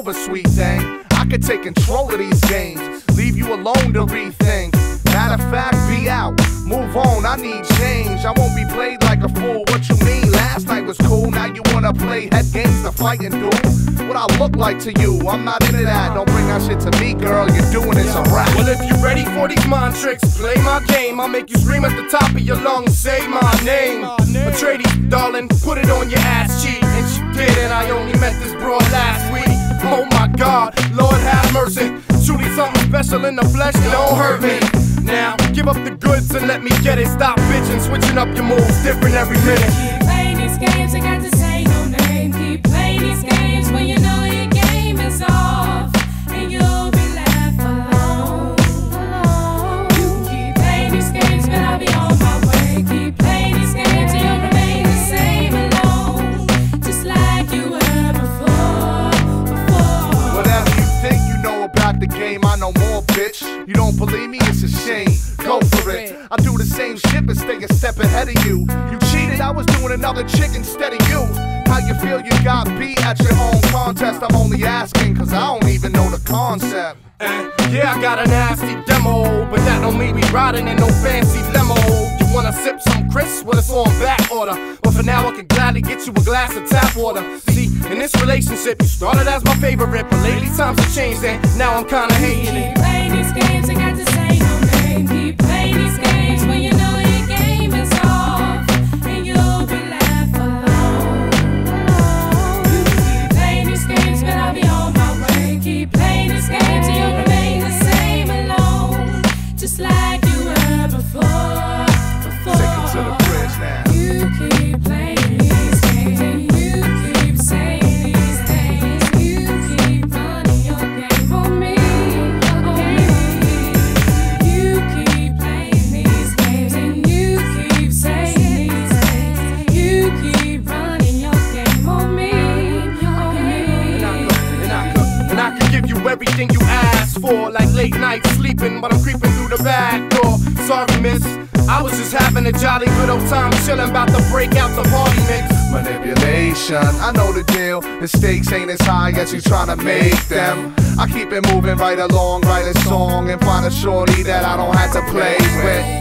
over, sweet thing. I could take control of these games, leave you alone to rethink. Matter of fact, be out, move on. I need change. I won't be played like a fool. What you mean? Last night was cool. Now you wanna play head games to fight and duel? What I look like to you? I'm not into that. Don't bring that shit to me, girl. You're doing it's a rap. Well, if you're ready for these mind tricks, play my game. I'll make you scream at the top of your lungs. Say my name. Atreides, darling, put it on your ass cheek. And she did, and I only met this broad last God, Lord have mercy. Truly something special in the flesh, don't hurt me. Now, give up the goods and let me get it. Stop bitching, switching up your moves, different every minute. Keep playing these games, I got to bitch. You don't believe me? It's a shame. Go for it. I do the same shit, but stay a step ahead of you. You cheated, I was doing another chick instead of you. How you feel you got beat at your own contest? I'm only asking, cause I don't even know the concept. And yeah, I got a nasty demo, but that don't mean we riding in no fancy limo. You wanna sip some Chris? Well, it's on back order. But for now, I can gladly get you a glass of tap water. See, in this relationship, you started as my favorite, but lately times have changed, and now I'm kinda hating it. Everything you asked for, like late night sleeping, but I'm creeping through the back. Sorry, miss. I was just having a jolly good old time chilling, about to break out the party mix. Manipulation, I know the deal. The stakes ain't as high as you tryna make them. I keep it moving right along, write a song, and find a shorty that I don't have to play with.